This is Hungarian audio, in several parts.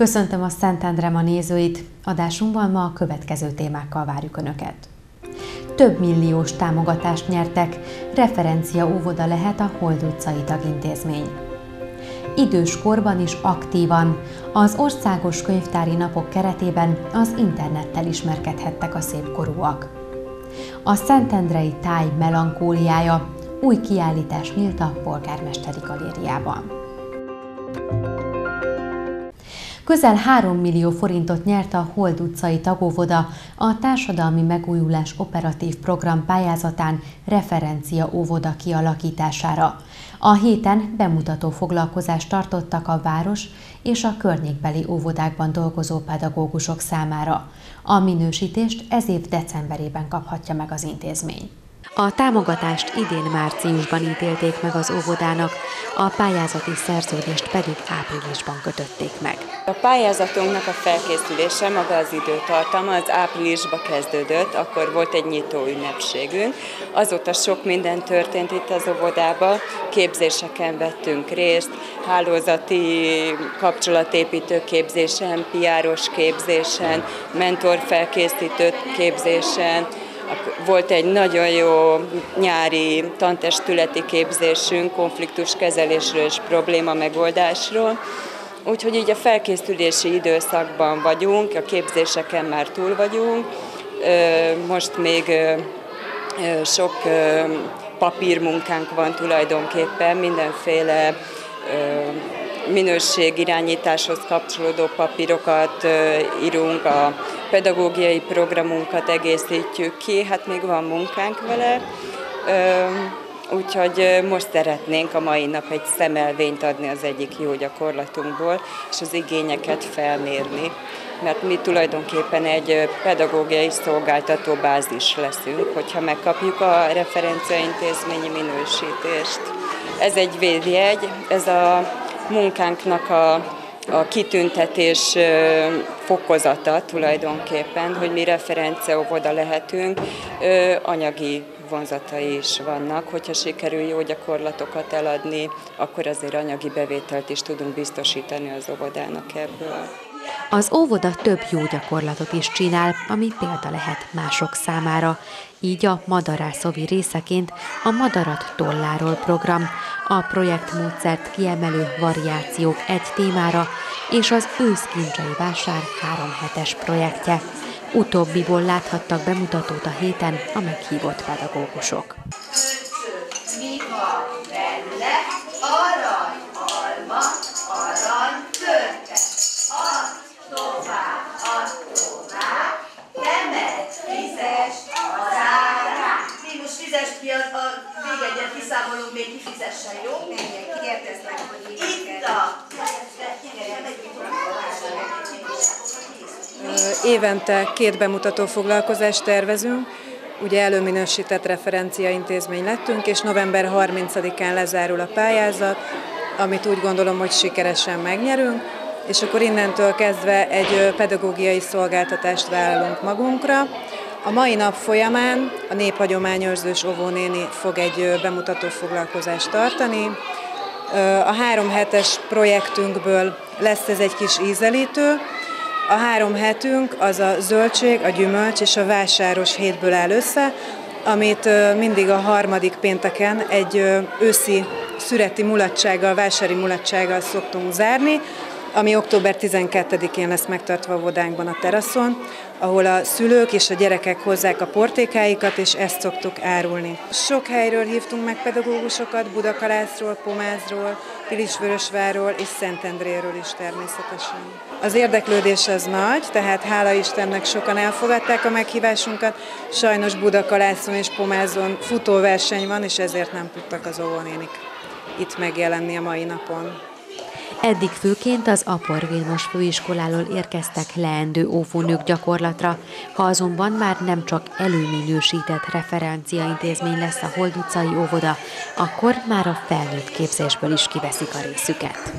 Köszöntöm a Szent Andrema nézőit! Adásunkban ma a következő témákkal várjuk Önöket. Több milliós támogatást nyertek, referencia óvoda lehet a Hold utcai tagintézmény. Idős korban is aktívan, az országos könyvtári napok keretében az internettel ismerkedhettek a szépkorúak. A Szentendrei táj melankóliája új kiállítás nyílt a polgármesteri galériában. Közel 3 millió forintot nyert a Hold utcai tagóvoda a Társadalmi Megújulás Operatív Program pályázatán referencia óvoda kialakítására. A héten bemutató foglalkozást tartottak a város és a környékbeli óvodákban dolgozó pedagógusok számára. A minősítést ez év decemberében kaphatja meg az intézmény. A támogatást idén márciusban ítélték meg az óvodának, a pályázati szerződést pedig áprilisban kötötték meg. A pályázatunknak a felkészülése, maga az időtartama az áprilisba kezdődött, akkor volt egy nyitó ünnepségünk. Azóta sok minden történt itt az óvodába, képzéseken vettünk részt, hálózati kapcsolatépítő képzésen, piáros képzésen, mentorfelkészítő képzésen, volt egy nagyon jó nyári tantestületi képzésünk konfliktus kezelésről és probléma megoldásról. Úgyhogy így a felkészülési időszakban vagyunk, a képzéseken már túl vagyunk. Most még sok papírmunkánk van tulajdonképpen, mindenféle minőségirányításhoz kapcsolódó papírokat írunk, a pedagógiai programunkat egészítjük ki, hát még van munkánk vele, úgyhogy most szeretnénk a mai nap egy szemelvényt adni az egyik jó gyakorlatunkból, és az igényeket felmérni mert mi tulajdonképpen egy pedagógiai szolgáltató bázis leszünk, hogyha megkapjuk a referenciaintézményi minősítést. Ez egy védjegy, ez a munkánknak a, a kitüntetés fokozata tulajdonképpen, hogy mi referenciaóvoda lehetünk, anyagi vonzatai is vannak. Hogyha sikerül jó gyakorlatokat eladni, akkor azért anyagi bevételt is tudunk biztosítani az óvodának ebből. Az óvoda több jó gyakorlatot is csinál, ami példa lehet mások számára. Így a Madarászovi részeként a Madarat tolláról program, a projektmódszert kiemelő variációk egy témára és az őszkincsei vásár három hetes projektje. Utóbbiból láthattak bemutatót a héten a meghívott pedagógusok. Kifizessen, jó? Kérdezd meg, hogy Itt a... Évente két bemutató foglalkozást tervezünk, ugye előminősített referenciaintézmény lettünk, és november 30-án lezárul a pályázat, amit úgy gondolom, hogy sikeresen megnyerünk, és akkor innentől kezdve egy pedagógiai szolgáltatást vállalunk magunkra, a mai nap folyamán a Néphagyományőrzős óvónéni fog egy bemutató foglalkozást tartani. A három hetes projektünkből lesz ez egy kis ízelítő. A három hetünk az a zöldség, a gyümölcs és a vásáros hétből áll össze, amit mindig a harmadik pénteken egy őszi szüreti mulatsággal, vásári mulatsággal szoktunk zárni, ami október 12-én lesz megtartva a vodánkban a teraszon, ahol a szülők és a gyerekek hozzák a portékáikat, és ezt szoktuk árulni. Sok helyről hívtunk meg pedagógusokat, Budakalászról, Pomázról, Pilisvörösváról és Szentendréről is természetesen. Az érdeklődés az nagy, tehát hála Istennek sokan elfogadták a meghívásunkat. Sajnos Budakalászon és Pomázon futóverseny van, és ezért nem tudtak az óvónénik itt megjelenni a mai napon. Eddig főként az Apor Vilmos főiskoláról érkeztek leendő óvónők gyakorlatra, ha azonban már nem csak előminősített referenciaintézmény lesz a Hold utcai óvoda, akkor már a felnőtt képzésből is kiveszik a részüket.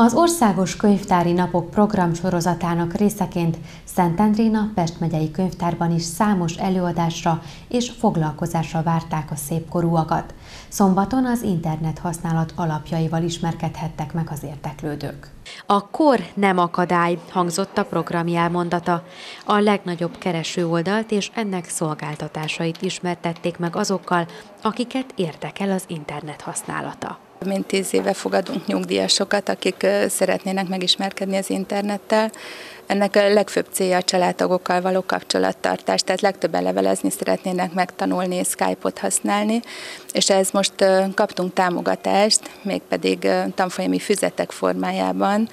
Az Országos Könyvtári Napok program sorozatának részeként Szentendrén Pest megyei könyvtárban is számos előadásra és foglalkozásra várták a szépkorúakat. Szombaton az internet használat alapjaival ismerkedhettek meg az érteklődők. A kor nem akadály, hangzott a programi elmondata. A legnagyobb kereső oldalt és ennek szolgáltatásait ismertették meg azokkal, akiket érdekel az internet használata. Mint tíz éve fogadunk nyugdíjasokat, akik szeretnének megismerkedni az internettel. Ennek a legfőbb célja a családtagokkal való kapcsolattartás, tehát legtöbben levelezni szeretnének megtanulni, Skype-ot használni, és ez most kaptunk támogatást, mégpedig tanfolyami füzetek formájában,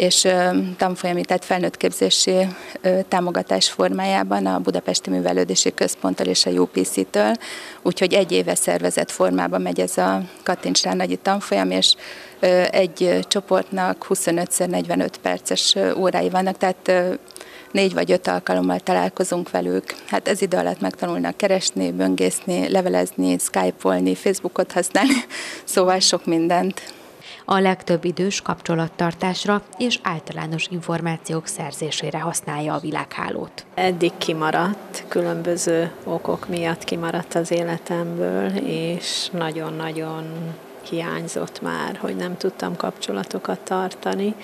és tanfolyami, tehát felnőttképzési támogatás formájában a Budapesti Művelődési Központtal és a UPC-től, úgyhogy egy éve szervezett formában megy ez a Kattincs Ránagyi tanfolyam, és egy csoportnak 25-45 perces órái vannak, tehát négy vagy öt alkalommal találkozunk velük. Hát ez idő alatt megtanulnak keresni, böngészni, levelezni, skype-olni, Facebookot használni, szóval sok mindent. A legtöbb idős kapcsolattartásra és általános információk szerzésére használja a világhálót. Eddig kimaradt, különböző okok miatt kimaradt az életemből, és nagyon-nagyon hiányzott már, hogy nem tudtam kapcsolatokat tartani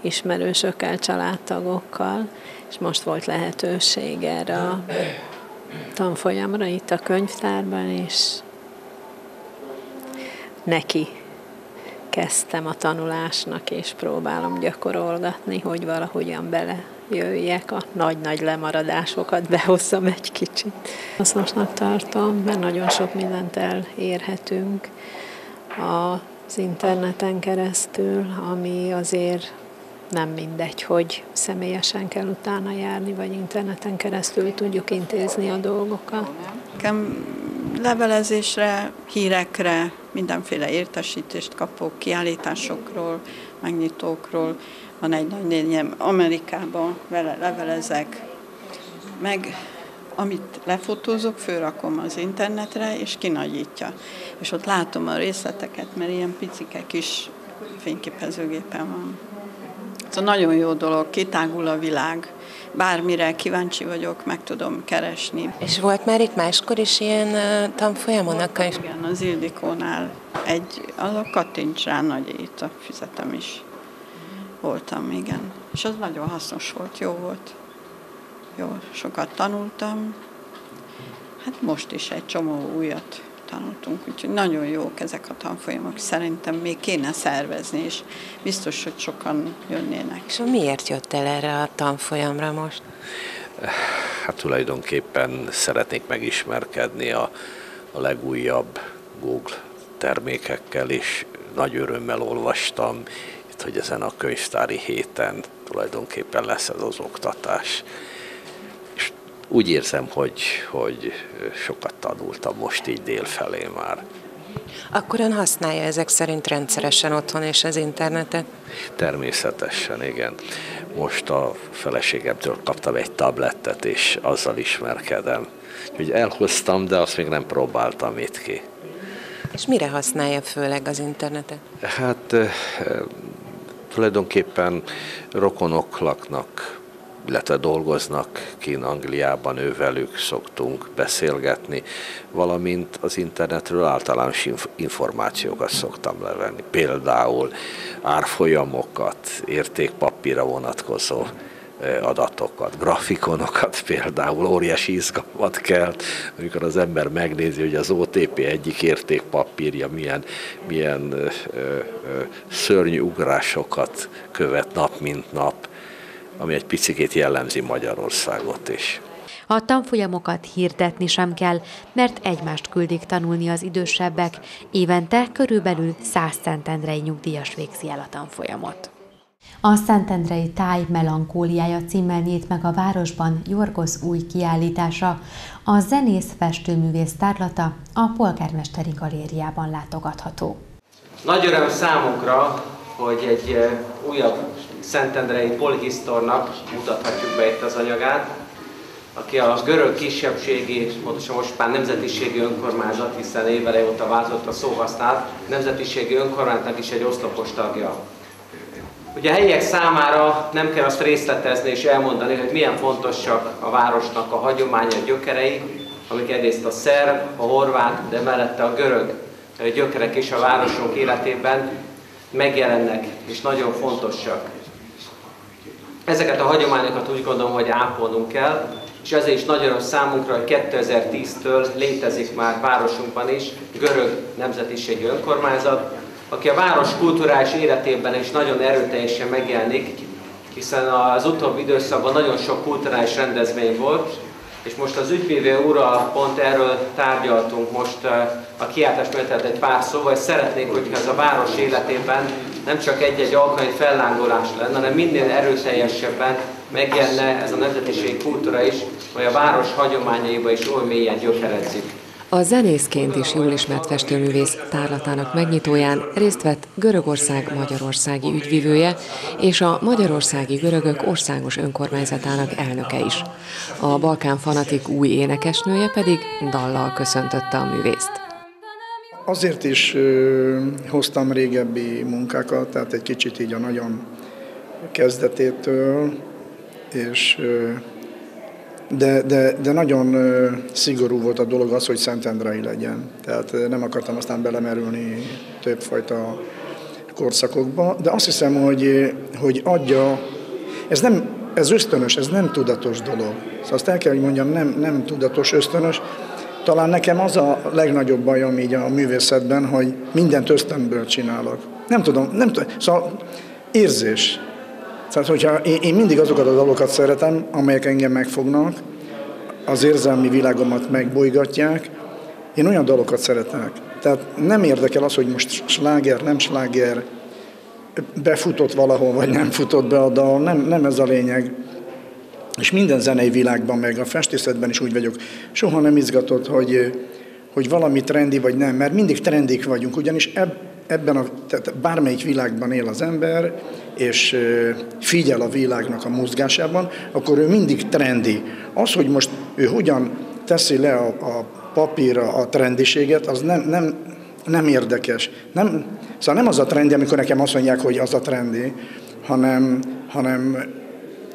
ismerősökkel, családtagokkal, és most volt lehetőség erre a tanfolyamra itt a könyvtárban, és neki kezdtem a tanulásnak, és próbálom gyakorolgatni, hogy valahogyan bele jöjjek, a nagy-nagy lemaradásokat behozzam egy kicsit. Hasznosnak tartom, mert nagyon sok mindent elérhetünk az interneten keresztül, ami azért nem mindegy, hogy személyesen kell utána járni, vagy interneten keresztül tudjuk intézni a dolgokat. Nekem levelezésre, hírekre, mindenféle értesítést kapok, kiállításokról, megnyitókról. Van egy nagy lényem, Amerikában vele levelezek, meg amit lefotózok, fölrakom az internetre, és kinagyítja. És ott látom a részleteket, mert ilyen picike kis fényképezőgépen van. Ez a nagyon jó dolog, kitágul a világ. Bármire kíváncsi vagyok, meg tudom keresni. És volt már itt máskor is ilyen tanfolyamon a könyv? Igen, az Ildikónál egy, az a Kattincs rá nagy itt a fizetem is. Voltam, igen. És az nagyon hasznos volt, jó volt. Jó, sokat tanultam. Hát most is egy csomó újat tanultunk, úgyhogy nagyon jók ezek a tanfolyamok. Szerintem még kéne szervezni, és biztos, hogy sokan jönnének. És miért jött el erre a tanfolyamra most? Hát tulajdonképpen szeretnék megismerkedni a, a legújabb Google termékekkel, és nagy örömmel olvastam itt, hogy ezen a könyvtári héten tulajdonképpen lesz ez az oktatás úgy érzem, hogy, hogy sokat tanultam most így délfelé már. Akkor ön használja ezek szerint rendszeresen otthon és az internetet? Természetesen, igen. Most a feleségemtől kaptam egy tablettet, és azzal ismerkedem. Úgyhogy elhoztam, de azt még nem próbáltam itt ki. És mire használja főleg az internetet? Hát tulajdonképpen rokonok laknak illetve dolgoznak kín Angliában, ővelük szoktunk beszélgetni, valamint az internetről általános információkat szoktam levenni. Például árfolyamokat, értékpapírra vonatkozó adatokat, grafikonokat például, óriási izgalmat kelt, amikor az ember megnézi, hogy az OTP egyik értékpapírja milyen, milyen ö, ö, szörnyű ugrásokat követ nap mint nap, ami egy picit jellemzi Magyarországot is. A tanfolyamokat hirdetni sem kell, mert egymást küldik tanulni az idősebbek. Évente körülbelül 100 Szentendrei nyugdíjas végzi el a tanfolyamot. A Szentendrei Táj melankóliája címmel nyílt meg a városban Jorgos új kiállítása. A zenész festőművész tárlata a polgármesteri galériában látogatható. Nagy öröm számunkra, hogy egy eh, újabb szentendrei polhisztornak mutathatjuk be itt az anyagát, aki a görög kisebbségi, pontosan most már nemzetiségi önkormányzat, hiszen évele óta változott a szóhasználat, nemzetiségi önkormányzatnak is egy oszlopos tagja. Ugye a helyiek számára nem kell azt részletezni és elmondani, hogy milyen fontosak a városnak a hagyománya, gyökerei, amik egyrészt a szerb, a horvát, de mellette a görög gyökerek is a városunk életében megjelennek, és nagyon fontosak. Ezeket a hagyományokat úgy gondolom, hogy ápolnunk kell, és ezért is nagyon rossz számunkra, hogy 2010-től létezik már városunkban is görög nemzetiségi önkormányzat, aki a város kulturális életében is nagyon erőteljesen megjelenik, hiszen az utóbbi időszakban nagyon sok kulturális rendezvény volt, és most az ügyvédő úrral pont erről tárgyaltunk most a kiáltás mellett egy pár szóval, hogy szeretnék, hogyha ez a város életében nem csak egy-egy alkalmi fellángolás lenne, hanem minél erőteljesebben megjelenne ez a nemzetiség kultúra is, vagy a város hagyományaiba is oly mélyen gyökeredzik. A zenészként is jól ismert festőművész tárlatának megnyitóján részt vett Görögország magyarországi ügyvivője és a Magyarországi Görögök Országos Önkormányzatának elnöke is. A Balkán fanatik új énekesnője pedig dallal köszöntötte a művészt. Azért is hoztam régebbi munkákat, tehát egy kicsit így a nagyon kezdetétől, és de, de, de nagyon szigorú volt a dolog az, hogy Szentendrei legyen. Tehát nem akartam aztán belemerülni többfajta korszakokba, de azt hiszem, hogy, hogy adja, ez nem, ez ösztönös, ez nem tudatos dolog. Szóval azt el kell, hogy mondjam, nem, nem tudatos, ösztönös. Talán nekem az a legnagyobb bajom így a művészetben, hogy mindent ösztönből csinálok. Nem tudom, nem tudom, szóval érzés. Tehát, hogyha én, én mindig azokat a dalokat szeretem, amelyek engem megfognak, az érzelmi világomat megbolygatják, én olyan dalokat szeretek. Tehát nem érdekel az, hogy most sláger, nem sláger, befutott valahol, vagy nem futott be a dal, nem, nem ez a lényeg. És minden zenei világban, meg a festészetben is úgy vagyok, soha nem izgatott, hogy, hogy valami trendi vagy nem, mert mindig trendik vagyunk, ugyanis eb, ebben a, tehát bármelyik világban él az ember, és figyel a világnak a mozgásában, akkor ő mindig trendi. Az, hogy most ő hogyan teszi le a, a papírra a trendiséget, az nem, nem, nem érdekes. Nem, szóval nem az a trendi, amikor nekem azt mondják, hogy az a trendi, hanem, hanem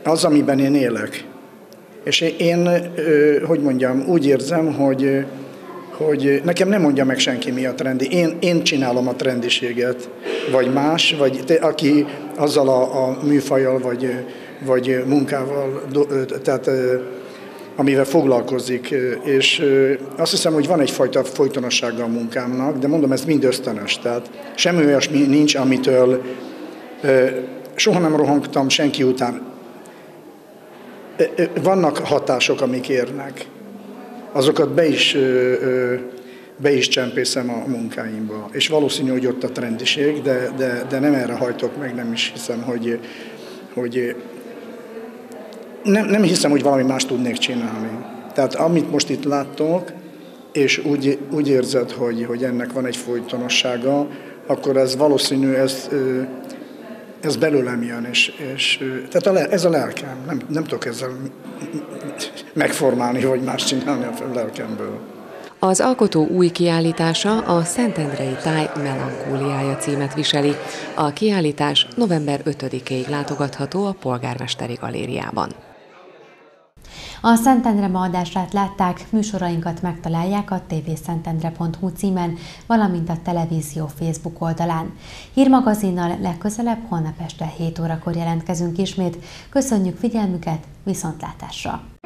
az, amiben én élek. És én, hogy mondjam, úgy érzem, hogy hogy nekem nem mondja meg senki mi a trendi. Én, én csinálom a trendiséget, vagy más, vagy te, aki azzal a, a műfajjal, vagy, vagy munkával, tehát amivel foglalkozik, és azt hiszem, hogy van egyfajta folytonossága a munkámnak, de mondom, ez mind ösztönös, tehát semmi olyasmi nincs, amitől soha nem rohangtam senki után. Vannak hatások, amik érnek azokat be is, be is csempészem a munkáimba. És valószínű, hogy ott a trendiség, de, de, de nem erre hajtok meg, nem is hiszem, hogy, hogy nem, nem hiszem, hogy valami más tudnék csinálni. Tehát amit most itt láttok, és úgy, úgy érzed, hogy, hogy ennek van egy folytonossága, akkor ez valószínű, ez, ez belőlem jön, és, és tehát a, ez a lelkem, nem, nem tudok ezzel megformálni, vagy más csinálni a lelkemből. Az alkotó új kiállítása a Szentendrei Táj melankóliája címet viseli. A kiállítás november 5-ig látogatható a Polgármesteri Galériában. A Szentendre ma adását látták, műsorainkat megtalálják a tvszentendre.hu címen, valamint a televízió Facebook oldalán. Hírmagazinnal legközelebb holnap este 7 órakor jelentkezünk ismét. Köszönjük figyelmüket, viszontlátásra!